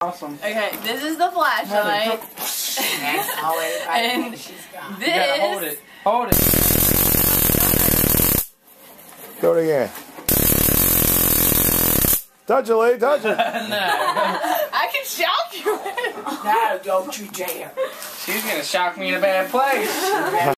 Awesome. Okay, this is the flashlight. That's And this. hold it. Hold it. Do it again. Touch it, lady. Touch it. no. I can shock you. No, don't you dare. She's gonna shock me in a bad place.